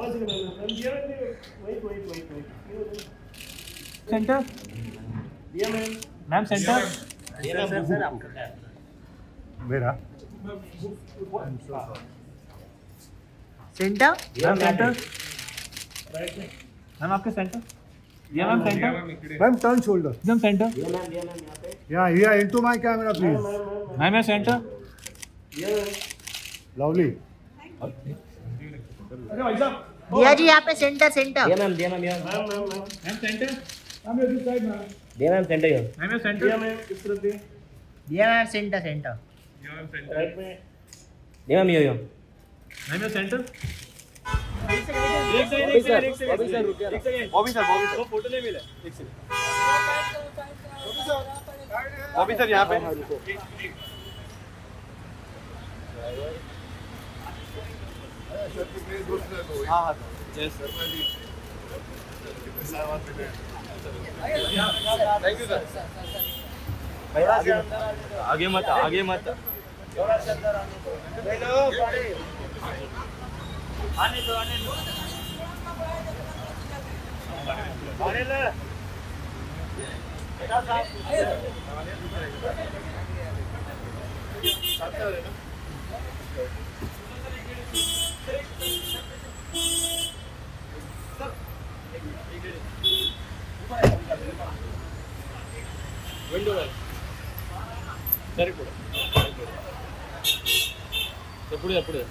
Ma'am wait wait wait wait. Center ma'am ma'am center sir sir मेरा center ma'am centre ma'am आपके center ma'am center ma'am turn shoulder एकदम center ma'am Diya ma'am यहाँ पे. या into my camera please ma'am ma'am ma'am मैं center Diya ma'am lovely Diya ji यहाँ पे center center Diya ma'am Diya ma'am यहाँ ma'am. Ma'am ma'am ma'am. Center Diya ma'am center यहाँ ma'am मैं Diya ma'am इस तरफ़ Diya. Diya ma'am center center Diya right में। Diya ma'am यहाँ मैम मैं center Bobby sir Bobby sir रुकिए Bobby sir Bobby sir photo नहीं मिला। एक सेकंड बॉबी सर यहाँ पे। हाँ हाँ yes sir thank you sir आगे मत आगे मत। విండో సరే ఇప్పుడు ఎప్పుడు ఎప్పుడు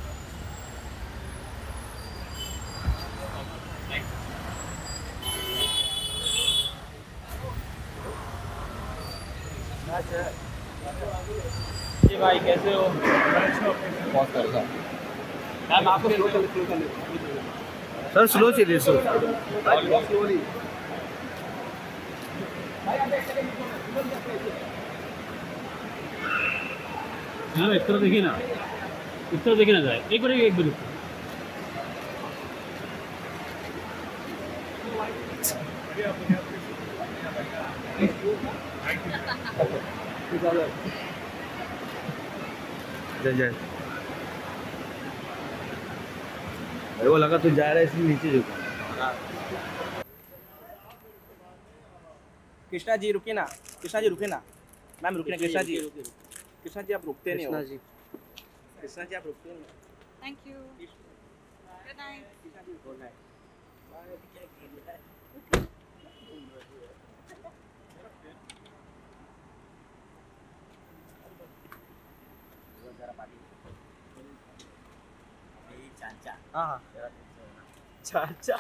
जी भाई कैसे हो बहुत कर मैम आपको स्लो चल स्लो चल सर स्लो चलिए सर हाँ इस तरह देखिए ना। इस तरह देखिए ना जाए एक बार एक मिनट जय जय। मेरे को लगा तू जा रहा है इसलिए नीचे झुका। कृष्णा जी रुके ना। कृष्णा जी रुके ना। मैम रुके ना। कृष्णा जी। कृष्णा जी आप रुकते नहीं हो। जी। कृष्णा जी आप रुकते नहीं हो। Thank you. Good night. हाँ हाँ चाचा